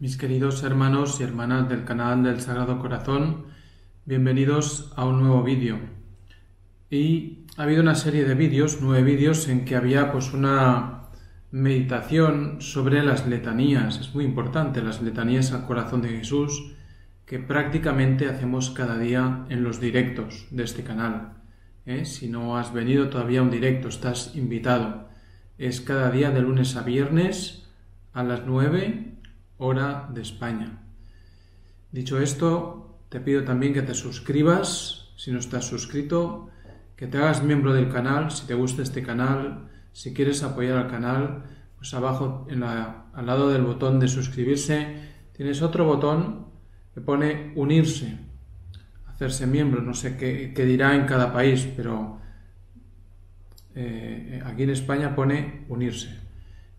Mis queridos hermanos y hermanas del canal del Sagrado Corazón, bienvenidos a un nuevo vídeo. Y ha habido una serie de vídeos, nueve vídeos, en que había pues una meditación sobre las letanías. Es muy importante, las letanías al corazón de Jesús, que prácticamente hacemos cada día en los directos de este canal. ¿eh? Si no has venido todavía a un directo, estás invitado. Es cada día de lunes a viernes a las nueve hora de España. Dicho esto, te pido también que te suscribas si no estás suscrito, que te hagas miembro del canal si te gusta este canal, si quieres apoyar al canal, pues abajo al lado del botón de suscribirse tienes otro botón que pone unirse, hacerse miembro, no sé qué, dirá en cada país, pero eh, aquí en España pone unirse.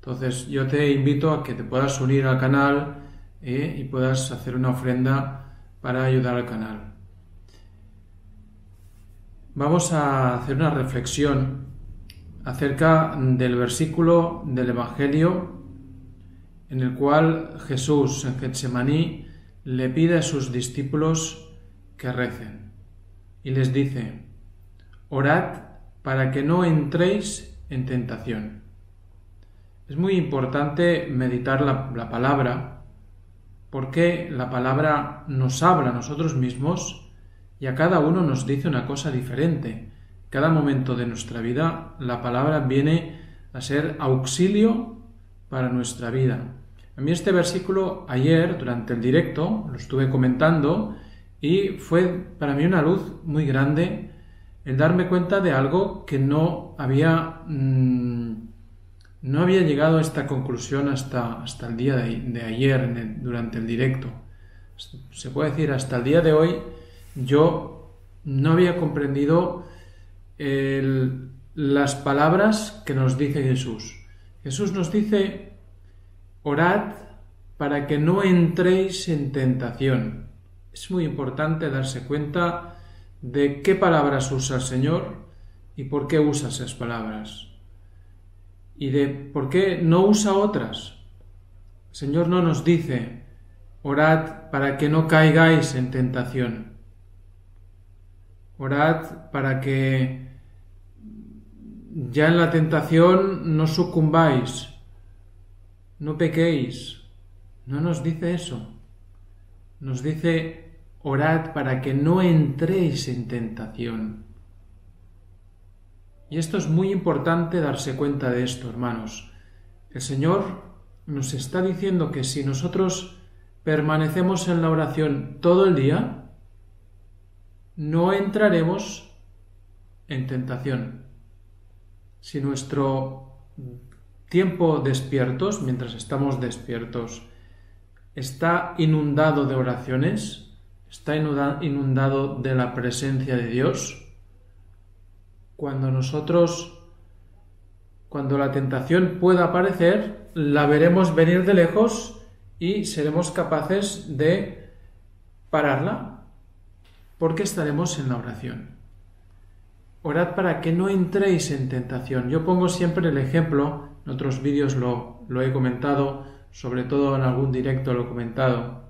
Entonces yo te invito a que te puedas unir al canal eh, y puedas hacer una ofrenda para ayudar al canal. Vamos a hacer una reflexión acerca del versículo del Evangelio en el cual Jesús en Getsemaní le pide a sus discípulos que recen y les dice, orad para que no entréis en tentación. Es muy importante meditar la, palabra porque la palabra nos habla a nosotros mismos y a cada uno nos dice una cosa diferente. Cada momento de nuestra vida la palabra viene a ser auxilio para nuestra vida. A mí este versículo ayer, durante el directo, lo estuve comentando y fue para mí una luz muy grande el darme cuenta de algo que no había mm, no había llegado a esta conclusión hasta, hasta el día de, ayer, durante el directo. Se puede decir, hasta el día de hoy, yo no había comprendido las palabras que nos dice Jesús. Jesús nos dice, orad para que no entréis en tentación. Es muy importante darse cuenta de qué palabras usa el Señor y por qué usa esas palabras y de por qué no usa otras. El Señor no nos dice, orad para que no caigáis en tentación. Orad para que ya en la tentación no sucumbáis, no pequéis. No nos dice eso. Nos dice, orad para que no entréis en tentación. Y esto es muy importante darse cuenta de esto, hermanos. El Señor nos está diciendo que si nosotros permanecemos en la oración todo el día, no entraremos en tentación. Si nuestro tiempo despiertos, mientras estamos despiertos, está inundado de oraciones, está inundado de la presencia de Dios, cuando nosotros, cuando la tentación pueda aparecer, la veremos venir de lejos y seremos capaces de pararla, porque estaremos en la oración. Orad para que no entréis en tentación. Yo pongo siempre el ejemplo, en otros vídeos lo, lo he comentado, sobre todo en algún directo lo he comentado.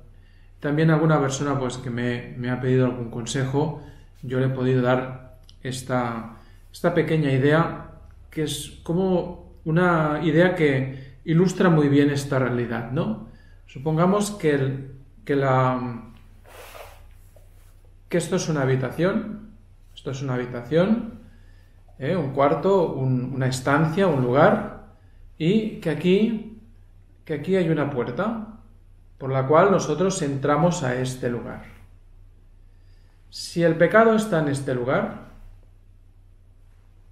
También alguna persona pues que me, me ha pedido algún consejo, yo le he podido dar esta, esta pequeña idea que es como una idea que ilustra muy bien esta realidad, ¿no? Supongamos que, que, la, que esto es una habitación, esto es una habitación, ¿eh? un cuarto, una estancia, un lugar, y que aquí, que aquí hay una puerta por la cual nosotros entramos a este lugar. Si el pecado está en este lugar,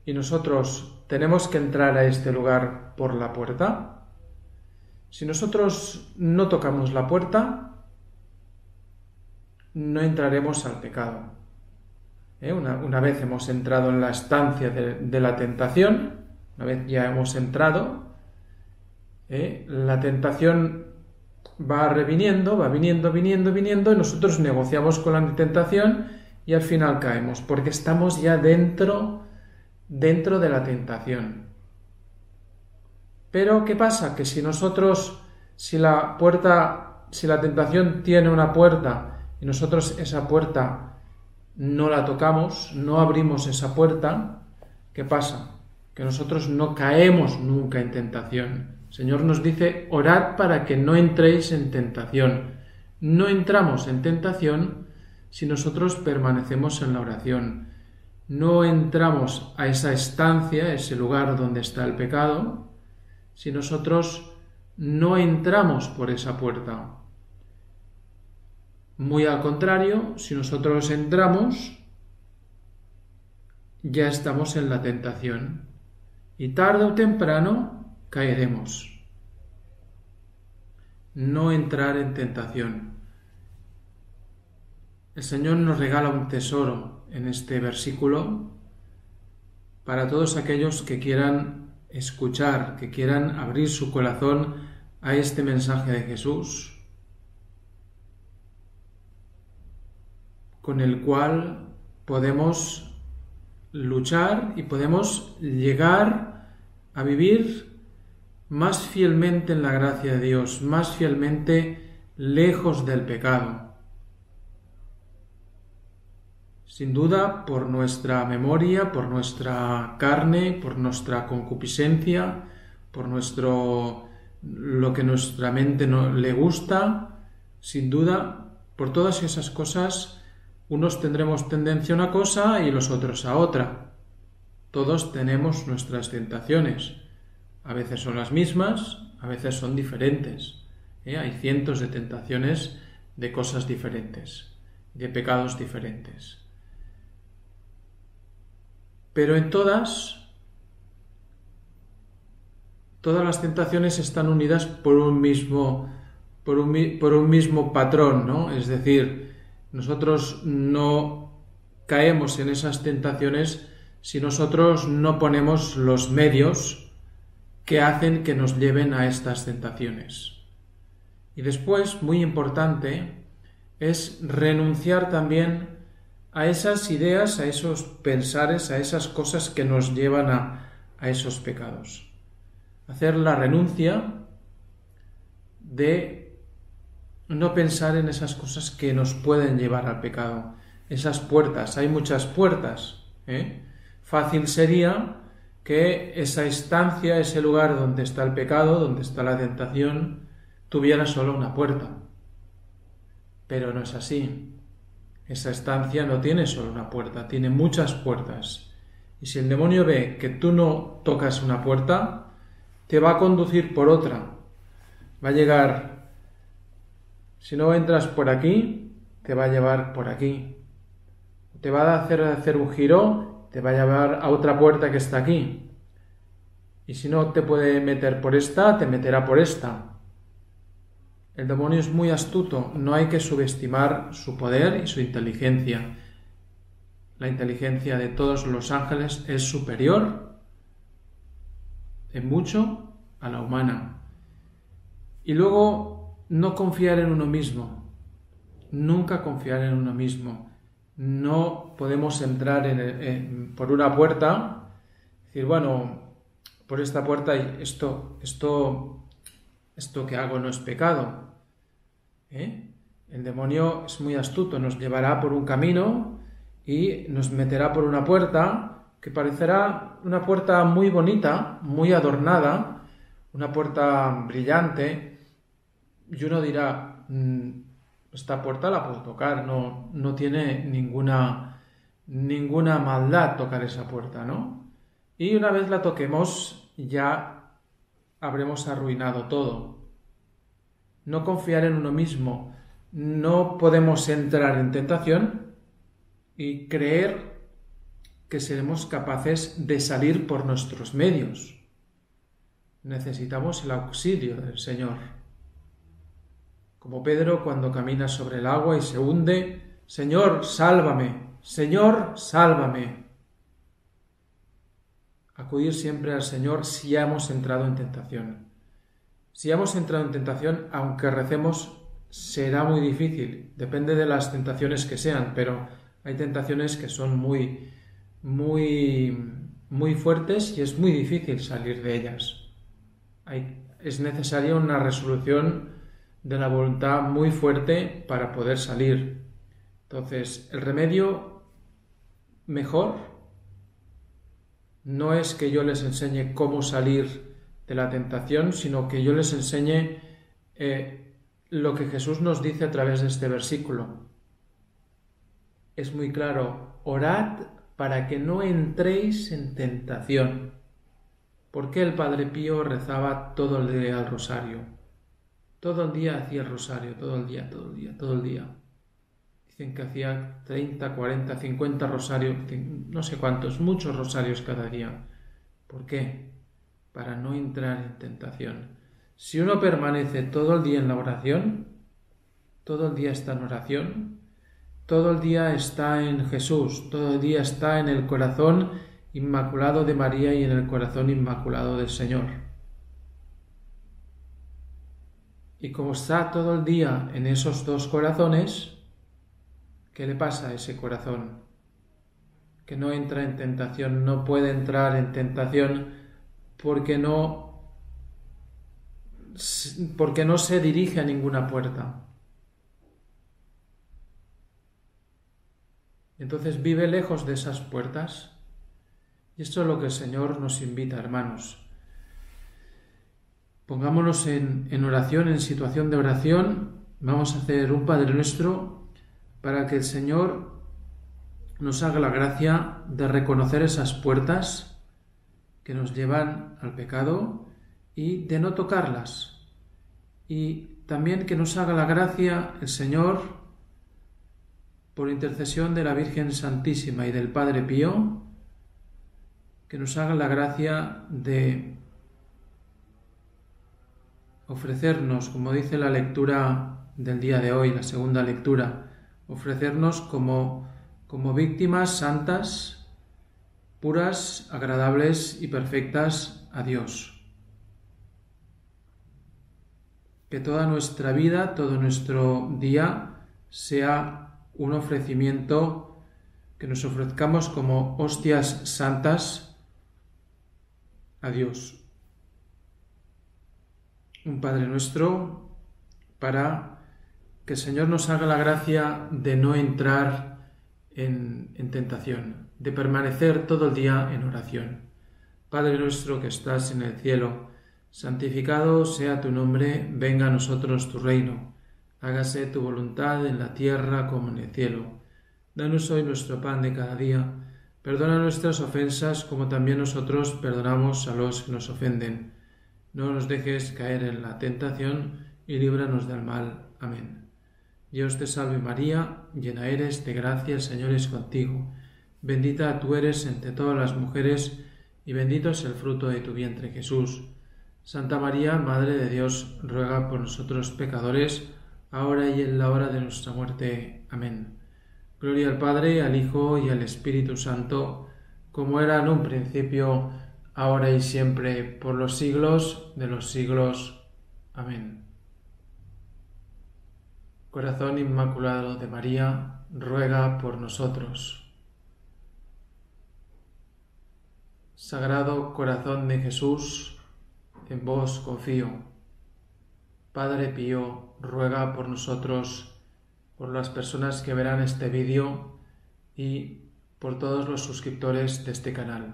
y nosotros tenemos que entrar a este lugar por la puerta, si nosotros no tocamos la puerta, no entraremos al pecado. ¿Eh? Una, vez hemos entrado en la estancia de, la tentación, una vez ya hemos entrado, ¿eh? la tentación va reviniendo, va viniendo, viniendo, viniendo, y nosotros negociamos con la tentación y al final caemos, porque estamos ya dentro dentro de la tentación. Pero ¿qué pasa? Que si nosotros, si la puerta si la tentación tiene una puerta y nosotros esa puerta no la tocamos, no abrimos esa puerta, ¿qué pasa? Que nosotros no caemos nunca en tentación. El Señor nos dice, orad para que no entréis en tentación. No entramos en tentación si nosotros permanecemos en la oración. No entramos a esa estancia, ese lugar donde está el pecado, si nosotros no entramos por esa puerta. Muy al contrario, si nosotros entramos, ya estamos en la tentación y tarde o temprano caeremos. No entrar en tentación. El Señor nos regala un tesoro en este versículo para todos aquellos que quieran escuchar, que quieran abrir su corazón a este mensaje de Jesús, con el cual podemos luchar y podemos llegar a vivir más fielmente en la gracia de Dios, más fielmente lejos del pecado. Sin duda, por nuestra memoria, por nuestra carne, por nuestra concupiscencia, por nuestro lo que nuestra mente no le gusta, sin duda, por todas esas cosas, unos tendremos tendencia a una cosa y los otros a otra. Todos tenemos nuestras tentaciones. A veces son las mismas, a veces son diferentes. ¿eh? Hay cientos de tentaciones de cosas diferentes, de pecados diferentes. Pero en todas, todas las tentaciones están unidas por un mismo, por un, por un mismo patrón, ¿no? Es decir, nosotros no caemos en esas tentaciones si nosotros no ponemos los medios que hacen que nos lleven a estas tentaciones. Y después, muy importante, es renunciar también a esas ideas, a esos pensares, a esas cosas que nos llevan a, a esos pecados. Hacer la renuncia de no pensar en esas cosas que nos pueden llevar al pecado. Esas puertas, hay muchas puertas. ¿eh? Fácil sería que esa estancia, ese lugar donde está el pecado, donde está la tentación, tuviera solo una puerta. Pero no es así. Esa estancia no tiene solo una puerta, tiene muchas puertas. Y si el demonio ve que tú no tocas una puerta, te va a conducir por otra. Va a llegar, si no entras por aquí, te va a llevar por aquí. Te va a hacer hacer un giro, te va a llevar a otra puerta que está aquí. Y si no te puede meter por esta, te meterá por esta. El demonio es muy astuto, no hay que subestimar su poder y su inteligencia. La inteligencia de todos los ángeles es superior en mucho a la humana. Y luego, no confiar en uno mismo. Nunca confiar en uno mismo. No podemos entrar por una puerta, decir, bueno, por esta puerta esto, esto esto que hago no es pecado. ¿eh? El demonio es muy astuto, nos llevará por un camino y nos meterá por una puerta que parecerá una puerta muy bonita, muy adornada, una puerta brillante, y uno dirá, mm, esta puerta la puedo tocar, no, no tiene ninguna, ninguna maldad tocar esa puerta, ¿no? Y una vez la toquemos, ya habremos arruinado todo. No confiar en uno mismo. No podemos entrar en tentación y creer que seremos capaces de salir por nuestros medios. Necesitamos el auxilio del Señor. Como Pedro cuando camina sobre el agua y se hunde, Señor, sálvame, Señor, sálvame acudir siempre al Señor si hemos entrado en tentación. Si hemos entrado en tentación, aunque recemos, será muy difícil. Depende de las tentaciones que sean, pero hay tentaciones que son muy, muy, muy fuertes y es muy difícil salir de ellas. es necesaria una resolución de la voluntad muy fuerte para poder salir. Entonces, el remedio mejor no es que yo les enseñe cómo salir de la tentación, sino que yo les enseñe eh, lo que Jesús nos dice a través de este versículo. Es muy claro, orad para que no entréis en tentación. ¿Por qué el Padre Pío rezaba todo el día al rosario? Todo el día hacía el rosario, todo el día, todo el día, todo el día. Dicen que hacía 30, 40, 50 rosarios, no sé cuántos, muchos rosarios cada día. ¿Por qué? Para no entrar en tentación. Si uno permanece todo el día en la oración, todo el día está en oración, todo el día está en Jesús, todo el día está en el corazón inmaculado de María y en el corazón inmaculado del Señor. Y como está todo el día en esos dos corazones, ¿qué le pasa a ese corazón? Que no entra en tentación, no puede entrar en tentación porque no porque no se dirige a ninguna puerta. Entonces vive lejos de esas puertas y esto es lo que el Señor nos invita, hermanos. Pongámonos en, en oración, en situación de oración. Vamos a hacer un Padre nuestro para que el Señor nos haga la gracia de reconocer esas puertas que nos llevan al pecado y de no tocarlas. Y también que nos haga la gracia el Señor, por intercesión de la Virgen Santísima y del Padre Pío, que nos haga la gracia de ofrecernos, como dice la lectura del día de hoy, la segunda lectura, ofrecernos como, como víctimas santas, puras, agradables y perfectas a Dios. Que toda nuestra vida, todo nuestro día sea un ofrecimiento, que nos ofrezcamos como hostias santas, a Dios. Un Padre nuestro para que el Señor nos haga la gracia de no entrar en, en tentación, de permanecer todo el día en oración. Padre nuestro que estás en el cielo, santificado sea tu nombre, venga a nosotros tu reino, hágase tu voluntad en la tierra como en el cielo. Danos hoy nuestro pan de cada día Perdona nuestras ofensas como también nosotros perdonamos a los que nos ofenden. No nos dejes caer en la tentación y líbranos del mal. Amén. Dios te salve María, llena eres de gracia, el Señor es contigo. Bendita tú eres entre todas las mujeres y bendito es el fruto de tu vientre Jesús. Santa María, Madre de Dios, ruega por nosotros pecadores, ahora y en la hora de nuestra muerte. Amén. Gloria al Padre, al Hijo y al Espíritu Santo, como era en un principio, ahora y siempre, por los siglos de los siglos. Amén. Corazón Inmaculado de María, ruega por nosotros. Sagrado Corazón de Jesús, en vos confío. Padre Pío, ruega por nosotros por las personas que verán este vídeo y por todos los suscriptores de este canal.